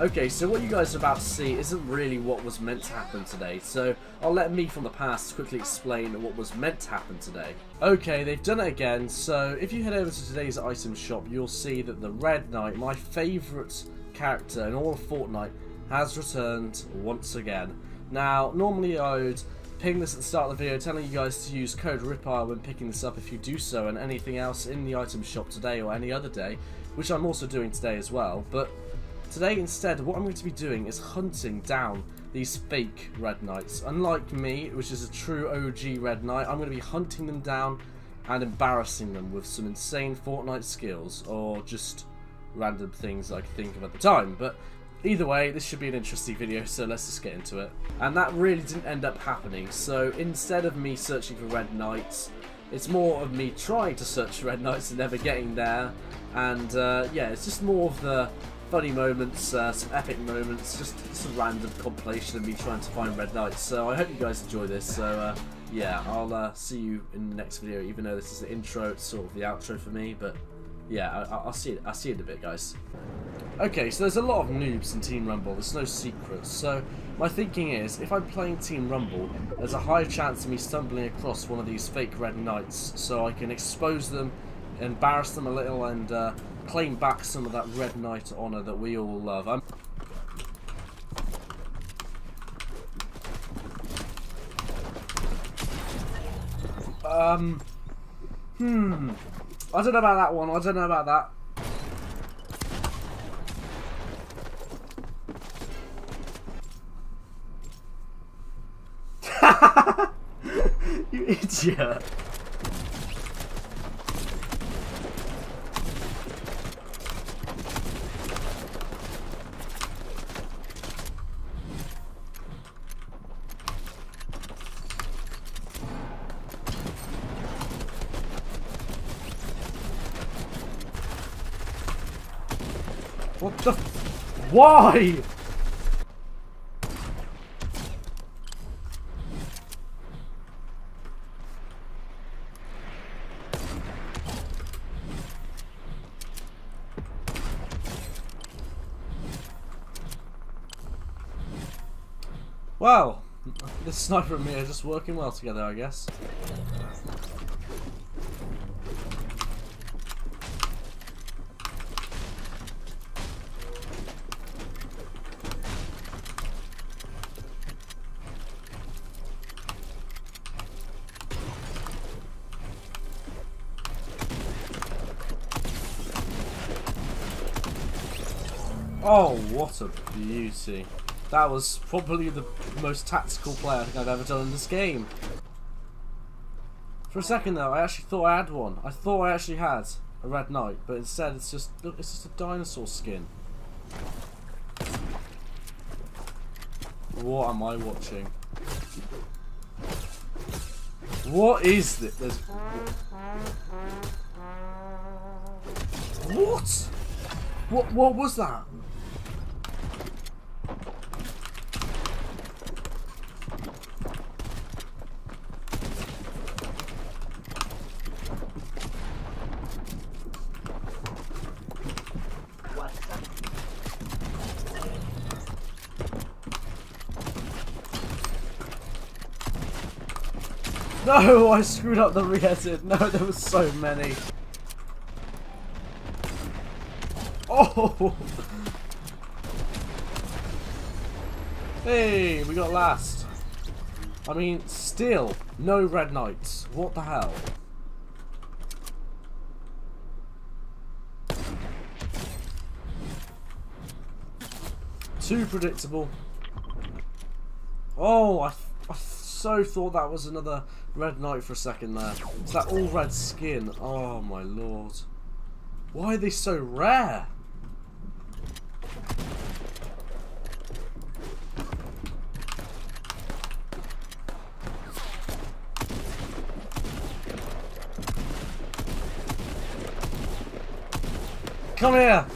Okay, so what you guys are about to see isn't really what was meant to happen today, so I'll let me from the past quickly explain what was meant to happen today. Okay, they've done it again, so if you head over to today's item shop, you'll see that the Red Knight, my favourite character in all of Fortnite, has returned once again. Now, normally I would ping this at the start of the video telling you guys to use code RIPIRE when picking this up if you do so, and anything else in the item shop today or any other day, which I'm also doing today as well, but Today, instead, what I'm going to be doing is hunting down these fake Red Knights. Unlike me, which is a true OG Red Knight, I'm going to be hunting them down and embarrassing them with some insane Fortnite skills, or just random things I could think of at the time. But either way, this should be an interesting video, so let's just get into it. And that really didn't end up happening, so instead of me searching for Red Knights, it's more of me trying to search for Red Knights and never getting there. And uh, yeah, it's just more of the funny moments, uh, some epic moments, just some random compilation of me trying to find Red Knights. So I hope you guys enjoy this. So uh, yeah, I'll uh, see you in the next video. Even though this is the intro, it's sort of the outro for me. But yeah, I will see it. I'll see you in a bit, guys. Okay, so there's a lot of noobs in Team Rumble. There's no secrets. So my thinking is, if I'm playing Team Rumble, there's a high chance of me stumbling across one of these fake Red Knights, so I can expose them, embarrass them a little, and uh, claim back some of that Red Knight honour that we all love. I'm um, hmm. I don't know about that one. I don't know about that. you idiot. What the? Why? Well, the sniper and me are just working well together, I guess. Oh, what a beauty. That was probably the most tactical play I think I've ever done in this game. For a second though, I actually thought I had one. I thought I actually had a red knight, but instead it's just look, it's just a dinosaur skin. What am I watching? What is this? There's... What? What? What was that? No, I screwed up the re-edit. No, there were so many. Oh! Hey, we got last. I mean, still, no red knights. What the hell? Too predictable. Oh, I, I so thought that was another red knight for a second there. It's that all red skin. Oh my lord. Why are they so rare? Come here!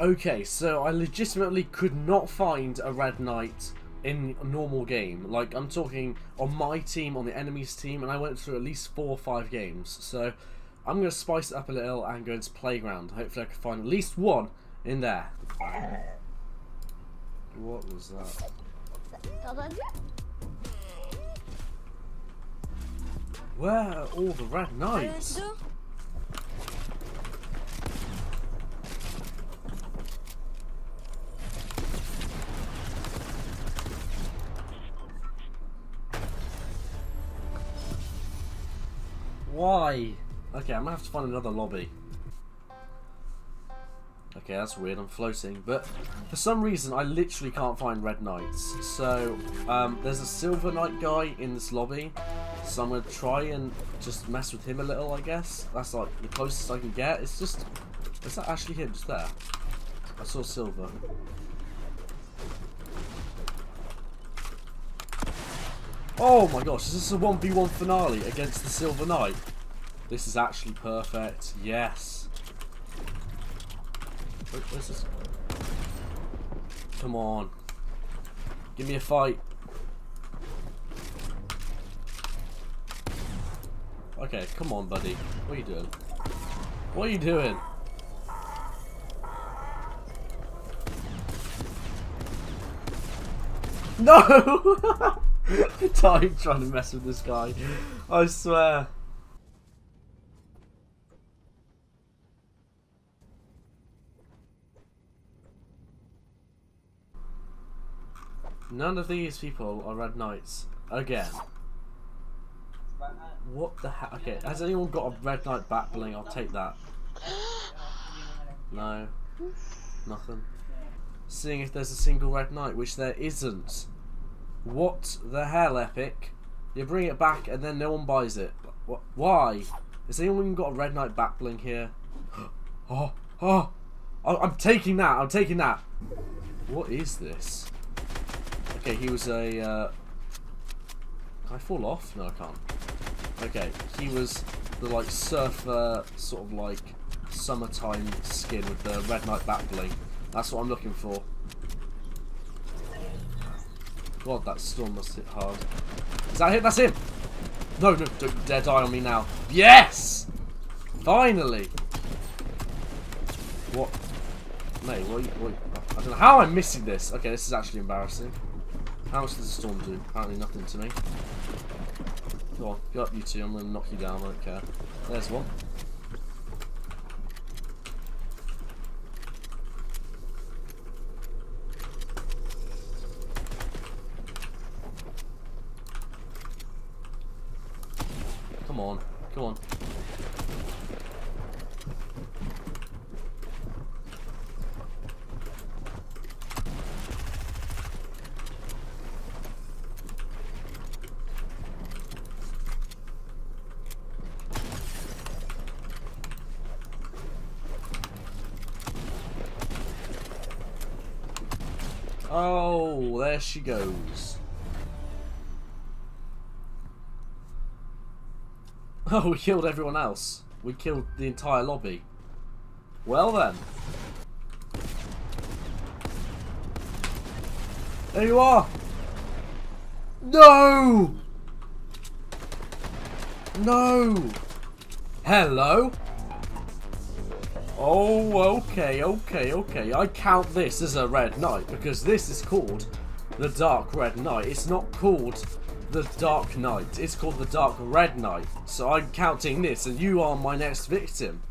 Okay, so I legitimately could not find a Red Knight in a normal game. Like, I'm talking on my team, on the enemy's team, and I went through at least four or five games. So, I'm going to spice it up a little and go into Playground. Hopefully I can find at least one in there. What was that? Where are all the red knights? Okay, I'm gonna have to find another lobby. Okay, that's weird, I'm floating. But for some reason, I literally can't find red knights. So, um, there's a silver knight guy in this lobby. So I'm going to try and just mess with him a little, I guess. That's like the closest I can get. It's just... Is that actually him just there? I saw silver. Oh my gosh, is this a 1v1 finale against the Silver Knight? This is actually perfect. Yes. where's this? Come on. Give me a fight. Okay, come on, buddy. What are you doing? What are you doing? No! Time trying to mess with this guy. I swear. None of these people are red knights. Again. What the heck? Okay, has anyone got a red knight back bling? I'll take that. No. Nothing. Seeing if there's a single red knight, which there isn't. What the hell, Epic? You bring it back and then no one buys it. What? Why? Has anyone got a red knight back bling here? Oh, oh, I'm taking that. I'm taking that. What is this? Okay, he was a. Uh... Can I fall off? No, I can't. Okay, he was the like surfer sort of like summertime skin with the red knight back bling. That's what I'm looking for. God, that storm must hit hard. Is that him? That's him! No, no, don't dare die on me now. Yes! Finally! What? Mate, what, what I don't know how I'm missing this. Okay, this is actually embarrassing. How much does the storm do? Apparently nothing to me. Go on, go up you two, I'm to knock you down, I don't care. There's one. Come on, come on. Oh, there she goes. Oh, we killed everyone else. We killed the entire lobby. Well then. There you are! No! No! Hello? Oh, okay, okay, okay. I count this as a red knight because this is called the Dark Red Knight. It's not called the Dark Knight. It's called the Dark Red Knight. So I'm counting this and you are my next victim.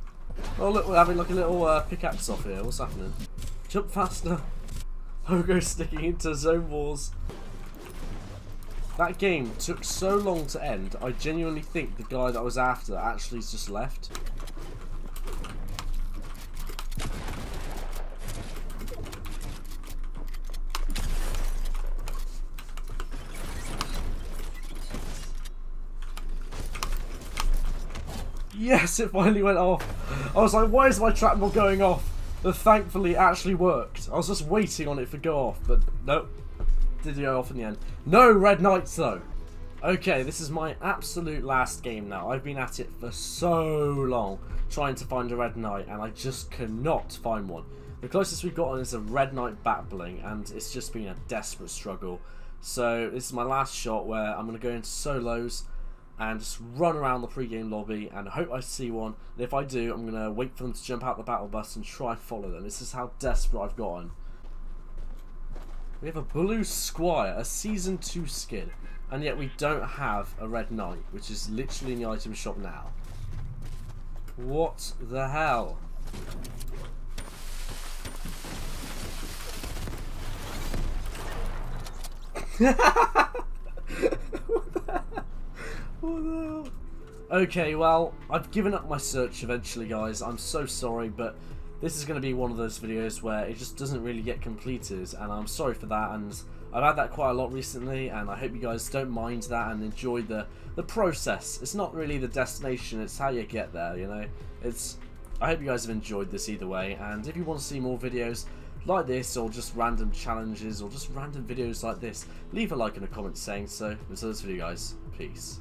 Oh, look, we're having like a little uh, pickaxe off here. What's happening? Jump faster. Pogo sticking into zone walls. That game took so long to end, I genuinely think the guy that I was after actually just left. Yes, it finally went off. I was like, why is my trap not going off? But thankfully it actually worked. I was just waiting on it to go off, but nope. Did go off in the end. No red knights though. Okay, this is my absolute last game now. I've been at it for so long trying to find a red knight and I just cannot find one. The closest we've gotten is a red knight back bling and it's just been a desperate struggle. So this is my last shot where I'm going to go into solos and just run around the pre-game lobby and hope I see one. And if I do, I'm going to wait for them to jump out the battle bus and try and follow them. This is how desperate I've gotten. We have a blue squire, a season 2 skin, and yet we don't have a red knight, which is literally in the item shop now. What the hell? Okay, well, I've given up my search eventually, guys. I'm so sorry, but this is going to be one of those videos where it just doesn't really get completed, and I'm sorry for that, and I've had that quite a lot recently, and I hope you guys don't mind that and enjoy the, the process. It's not really the destination, it's how you get there, you know? It's. I hope you guys have enjoyed this either way, and if you want to see more videos, like this or just random challenges or just random videos like this, leave a like and a comment saying so. Until this video guys, peace.